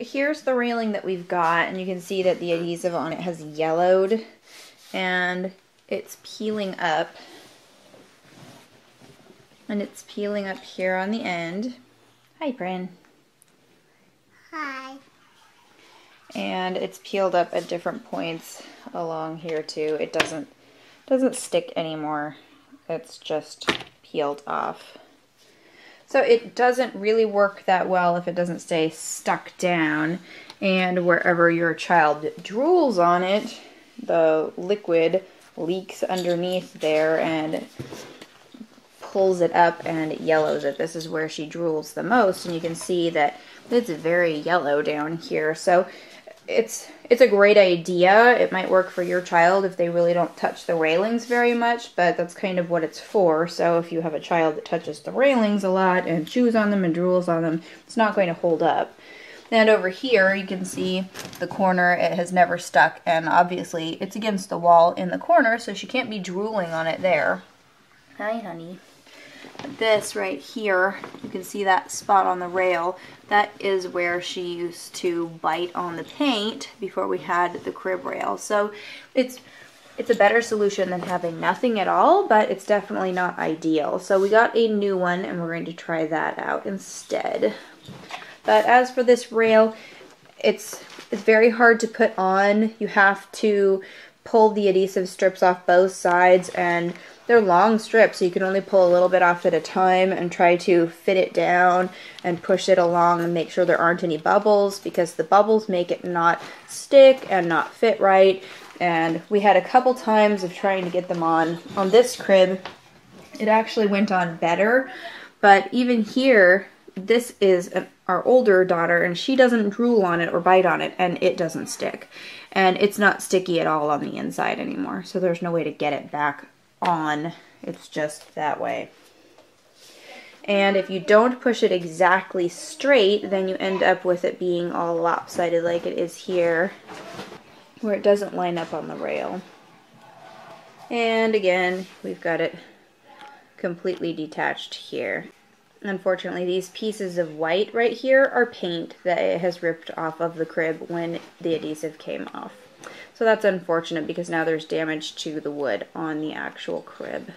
here's the railing that we've got, and you can see that the adhesive on it has yellowed, and it's peeling up. And it's peeling up here on the end. Hi, Bryn. Hi. And it's peeled up at different points along here too. It doesn't doesn't stick anymore. It's just peeled off. So it doesn't really work that well if it doesn't stay stuck down and wherever your child drools on it, the liquid leaks underneath there and pulls it up and yellows it. This is where she drools the most and you can see that it's very yellow down here. So it's it's a great idea. It might work for your child if they really don't touch the railings very much, but that's kind of what it's for. So if you have a child that touches the railings a lot and chews on them and drools on them, it's not going to hold up. And over here, you can see the corner, it has never stuck, and obviously it's against the wall in the corner, so she can't be drooling on it there. Hi, honey this right here, you can see that spot on the rail, that is where she used to bite on the paint before we had the crib rail. So it's it's a better solution than having nothing at all, but it's definitely not ideal. So we got a new one and we're going to try that out instead. But as for this rail, it's it's very hard to put on. You have to pull the adhesive strips off both sides and they're long strips, so you can only pull a little bit off at a time and try to fit it down and push it along and make sure there aren't any bubbles because the bubbles make it not stick and not fit right. And we had a couple times of trying to get them on. On this crib, it actually went on better, but even here, this is an, our older daughter and she doesn't drool on it or bite on it and it doesn't stick. And it's not sticky at all on the inside anymore, so there's no way to get it back on. It's just that way. And if you don't push it exactly straight, then you end up with it being all lopsided like it is here, where it doesn't line up on the rail. And again, we've got it completely detached here. Unfortunately, these pieces of white right here are paint that it has ripped off of the crib when the adhesive came off. So that's unfortunate because now there's damage to the wood on the actual crib.